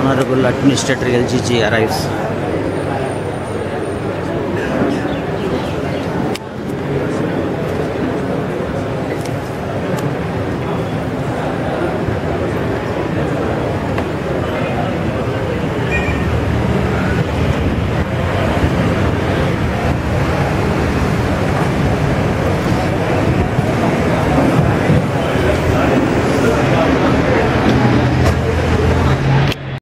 Honorable Administrator LGG arrives.